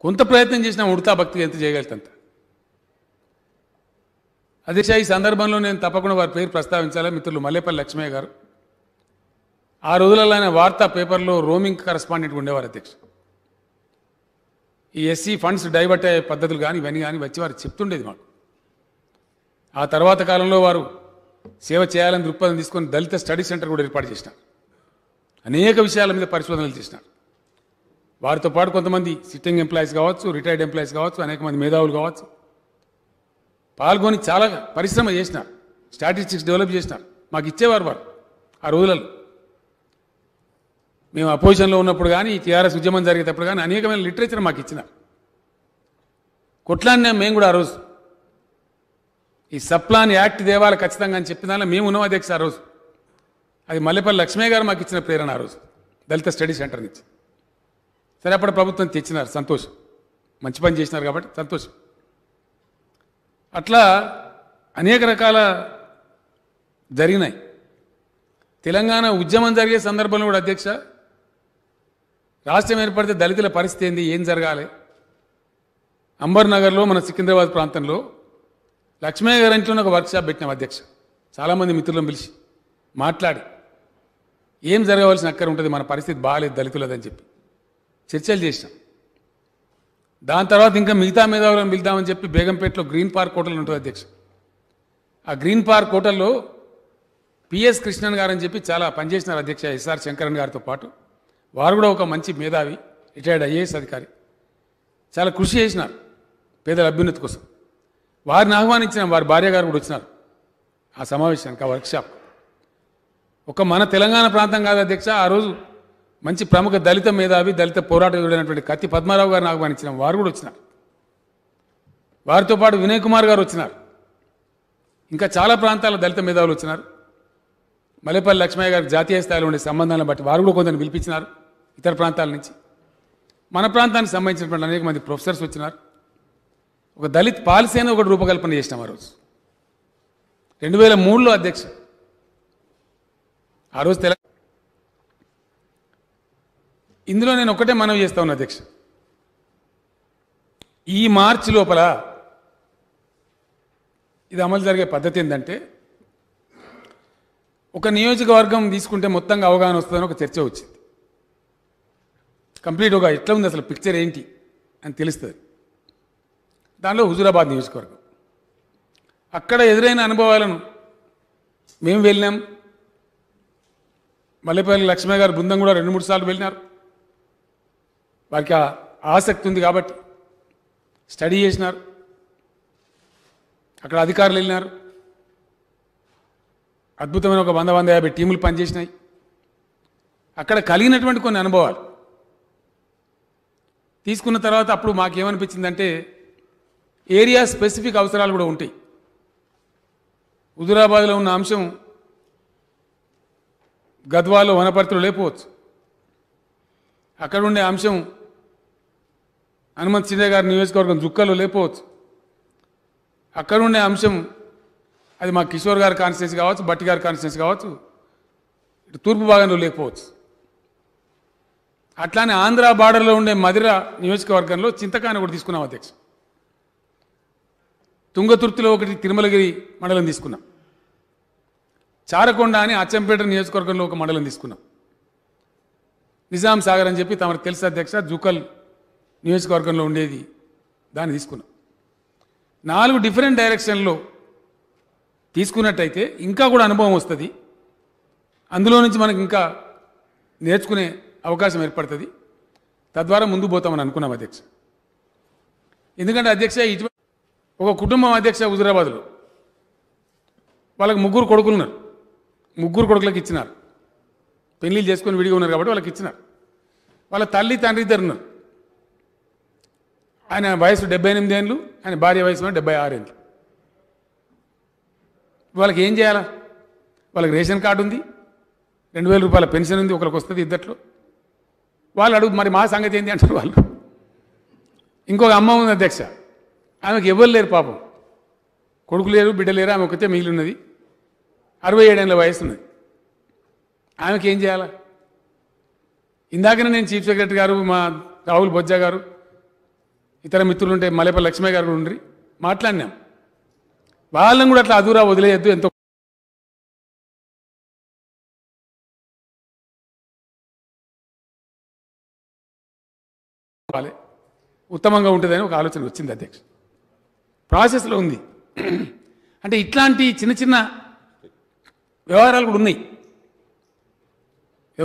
కొంత ప్రయత్నం చేసినా ఉడతా భక్తిగా ఎంత చేయగలుగుతంత? అదే ఈ సందర్భంలో నేను తప్పకుండా వారి పేరు ప్రస్తావించాలి మిత్రులు మల్లేపల్లి లక్ష్మయ్య గారు? ఆ రోజులలో ఆయన వార్తా పేపర్లో రోమింగ్ కరస్పాండెంట్ ఉండేవారు అధ్యక్ష. ఈ ఎస్సీ ఫండ్స్ డైవర్ట్ అయ్యే పద్ధతులు కానీ ఇవన్నీ కానీ వచ్చి వారు చెప్తుండేది మాకు. ఆ తర్వాత కాలంలో వారు సేవ చేయాలని దృక్పథం తీసుకొని దళిత స్టడీ సెంటర్ కూడా ఏర్పాటు చేసినారు. అనేక విషయాల మీద పరిశోధనలు చేసినారు. వారితో పాటు కొంతమంది సిట్టింగ్ ఎంప్లాయీస్ కావచ్చు రిటైర్డ్ ఎంప్లాయీస్ కావచ్చు అనేక మంది మేధావులు కావచ్చు. పాల్గొని చాలా పరిశ్రమ చేసినారు. స్టాటిస్టిక్స్ డెవలప్ చేసినారు. మాకు ఇచ్చేవారు వారు ఆ రోజులలో. మేము అపోజిషన్లో ఉన్నప్పుడు కానీ టీఆర్ఎస్ ఉద్యమం జరిగేటప్పుడు కానీ అనేకమైన లిటరేచర్ మాకు ఇచ్చినారు. కొట్లాడినా మేము కూడా ఆ రోజు. ఈ సప్లాన్ యాక్ట్ దేవాలి ఖచ్చితంగా అని చెప్పిన దానిలో మేము ఉన్నాం అధ్యక్ష ఆ రోజు. అది మల్లెపల్లి లక్ష్మయ్య గారు మాకు ఇచ్చిన ప్రేరణ ఆ రోజు. దళిత స్టడీ సెంటర్ నుంచి. సరే అప్పుడు ప్రభుత్వం తెచ్చినారు. సంతోషం. మంచి పని చేసినారు కాబట్టి సంతోషం. అట్లా అనేక రకాల జరిగినాయి. తెలంగాణ ఉద్యమం జరిగే సందర్భంలో కూడా అధ్యక్ష రాష్ట్రం ఏర్పడితే దళితుల పరిస్థితి ఏంది? ఏం జరగాలి? అంబర్ నగర్లో మన సికింద్రాబాద్ ప్రాంతంలో లక్ష్మయ్య గారి ఇంట్లోనే ఒక వర్క్షాప్ పెట్టినాం అధ్యక్ష. చాలామంది మిత్రులను పిలిచి మాట్లాడి ఏం జరగవలసిన అక్కర ఉంటుంది? మన పరిస్థితి బాగాలేదు దళితులదని చెప్పి. చర్చలు చేసినాం. దాని తర్వాత ఇంకా మిగతా మేధావులను పిలుద్దామని చెప్పి బేగంపేటలో గ్రీన్ పార్క్ హోటల్ ఉంటుంది అధ్యక్ష. ఆ గ్రీన్ పార్క్ హోటల్లో పిఎస్ కృష్ణన్ గారు అని చెప్పి చాలా పనిచేసినారు అధ్యక్ష ఎస్ఆర్ శంకరన్ గారితో పాటు. వారు కూడా ఒక మంచి మేధావి రిటైర్డ్ ఐఏఎస్ అధికారి. చాలా కృషి చేసినారు పేదల అభ్యున్నతి కోసం. వారిని ఆహ్వానించిన వారి భార్య గారు కూడా వచ్చినారు ఆ సమావేశానికి ఆ వర్క్షాప్ ఒక మన తెలంగాణ ప్రాంతం కాదు అధ్యక్ష ఆ రోజు మంచి ప్రముఖ దళిత మేధావి దళిత పోరాటకుడైనటువంటి కత్తి పద్మారావు గారిని ఆహ్వానించిన. వారు కూడా వచ్చినారు. వారితో పాటు వినయ్ కుమార్ గారు వచ్చినారు. ఇంకా చాలా ప్రాంతాల దళిత మేధావులు వచ్చినారు. మల్లెపల్లి లక్ష్మయ్య గారి జాతీయ స్థాయిలో ఉండే సంబంధాలను బట్టి వారు కూడా కొందరిని పిలిపించినారు ఇతర ప్రాంతాల నుంచి. మన ప్రాంతానికి సంబంధించినటువంటి అనేక మంది ప్రొఫెసర్స్ వచ్చినారు. ఒక దళిత్ పాలసీ ఒకటి రూపకల్పన చేసినాం ఆ రోజు. రెండు వేల మూడులో అధ్యక్ష ఆ రోజు తెలంగాణ ఇందులో నేను ఒకటే మనవి చేస్తా ఉన్నా అధ్యక్ష. ఈ మార్చి లోపల ఇది అమలు జరిగే పద్ధతి ఏంటంటే ఒక నియోజకవర్గం తీసుకుంటే మొత్తంగా అవగాహన వస్తుందని ఒక చర్చ వచ్చింది. కంప్లీట్ ఒక ఎట్లా ఉంది అసలు పిక్చర్ ఏంటి అని తెలుస్తుంది. దానిలో హుజూరాబాద్ నియోజకవర్గం. అక్కడ ఎదురైన అనుభవాలను మేము వెళ్ళినాం. మల్లెపల్లి లక్ష్మయ్య గారు బృందం కూడా రెండు మూడు సార్లు వెళ్ళినారు. వారికి ఆసక్తి ఉంది కాబట్టి స్టడీ చేసినారు. అక్కడ అధికారులు వెళ్ళినారు. అద్భుతమైన ఒక వంద వంద యాభై టీములు పనిచేసినాయి. అక్కడ కలిగినటువంటి కొన్ని అనుభవాలు. తీసుకున్న తర్వాత అప్పుడు మాకేమనిపించిందంటే ఏరియా స్పెసిఫిక్ అవసరాలు కూడా ఉంటాయి. హుజురాబాద్లో ఉన్న అంశం గద్వాలో వనపర్తిలో లేకపోవచ్చు. అక్కడ ఉండే అంశం హనుమంత్ సిండే గారి నియోజకవర్గం జుక్కలో లేకపోవచ్చు. అక్కడ ఉండే అంశం అది మా కిషోర్ గారి కాన్స్టిట్యూన్సీ కావచ్చు బట్టి గారి కాన్స్టిట్యూన్సీ కావచ్చు ఇటు తూర్పు భాగంలో లేకపోవచ్చు. అట్లానే ఆంధ్ర బార్డర్లో ఉండే మదిర నియోజకవర్గంలో చింతకాని కూడా తీసుకున్నాం అధ్యక్ష. తుంగతుర్తిలో ఒకటి తిరుమలగిరి మండలం తీసుకున్నాం. చారకొండ అని అచ్చంపేట నియోజకవర్గంలో ఒక మండలం తీసుకున్నాం. నిజాం సాగర్ అని చెప్పి తమకు తెలుసు అధ్యక్ష జుకల్ నియోజకవర్గంలో ఉండేది దాన్ని తీసుకున్నాం. నాలుగు డిఫరెంట్ డైరెక్షన్లో తీసుకున్నట్టయితే ఇంకా కూడా అనుభవం వస్తుంది. అందులో నుంచి మనకి ఇంకా నేర్చుకునే అవకాశం ఏర్పడుతుంది. తద్వారా ముందు పోతామని అనుకున్నాం అధ్యక్ష. ఎందుకంటే అధ్యక్ష ఇటువంటి ఒక కుటుంబం అధ్యక్ష హుజురాబాద్లో. వాళ్ళకి ముగ్గురు కొడుకులు ఉన్నారు. ముగ్గురు కొడుకులకు ఇచ్చినారు. పెళ్ళి చేసుకొని విడిగా ఉన్నారు కాబట్టి వాళ్ళకి ఇచ్చినారు. వాళ్ళ తల్లి తండ్రి ఇద్దరు ఉన్నారు. ఆయన వయసు డెబ్బై ఎనిమిది ఏళ్ళు ఆయన భార్య వయసు డెబ్బై ఆరు వాళ్ళకి ఏం చేయాలా? వాళ్ళకి రేషన్ కార్డు ఉంది రెండు వేల రూపాయల పెన్షన్ ఉంది ఒకరికి వస్తుంది ఇద్దట్లో. వాళ్ళు అడుగు మరి మా సంగతి ఏంటి అంటారు వాళ్ళు. ఇంకొక అమ్మ ఉంది అధ్యక్ష ఆమెకు ఎవరు లేరు పాపం. కొడుకు లేరు బిడ్డ లేరు ఆమె ఒకతే మిగిలి ఉన్నది అరవై ఏడేళ్ళ వయసు ఉన్నది ఆమెకి ఏం చేయాలా? ఇందాకనే నేను చీఫ్ సెక్రటరీ గారు మా రాహుల్ బొజ్జా గారు ఇతర మిత్రులు ఉంటే మలేపల్లి లక్ష్మయ్య గారు కూడా ఉండ్రి. మాట్లాడినాం. వాళ్ళని కూడా అట్లా అదూరా వదిలేయద్దు ఎంతో ఉత్తమంగా ఉంటుందని ఒక ఆలోచన వచ్చింది అధ్యక్ష. ప్రాసెస్లో ఉంది. అంటే ఇట్లాంటి చిన్న చిన్న వ్యవహారాలు కూడా ఉన్నాయి.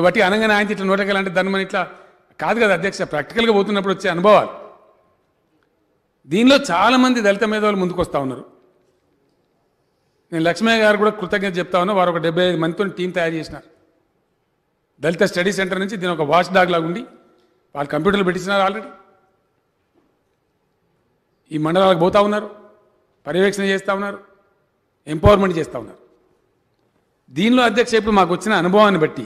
బట్టి అనగానే ఆయన ఇట్లా నోటకెళ్ళంటే మన ఇట్లా కాదు కదా అధ్యక్ష ప్రాక్టికల్గా పోతున్నప్పుడు వచ్చే అనుభవాలు. దీనిలో చాలామంది దళిత మేధావులు ముందుకు వస్తూ ఉన్నారు. నేను లక్ష్మయ్య గారు కూడా కృతజ్ఞత చెప్తా ఉన్నా వారు ఒక డెబ్బై ఐదు మందితో టీం తయారు చేసినారు. దళిత స్టడీ సెంటర్ నుంచి దీని ఒక వాచ్ డాగ్ లాగా ఉండి వాళ్ళు కంప్యూటర్లు పెట్టించినారు ఆల్రెడీ. ఈ మండలాలకు పోతా ఉన్నారు పర్యవేక్షణ చేస్తూ ఉన్నారు ఎంపవర్మెంట్ చేస్తూ ఉన్నారు. దీనిలో అధ్యక్ష ఇప్పుడు మాకు వచ్చిన అనుభవాన్ని బట్టి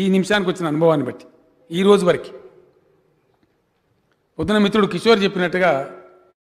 ఈ నిమిషానికి వచ్చిన అనుభవాన్ని బట్టి ఈ రోజు వరకు. పొద్దున మిత్రుడు కిషోర్ చెప్పినట్టుగా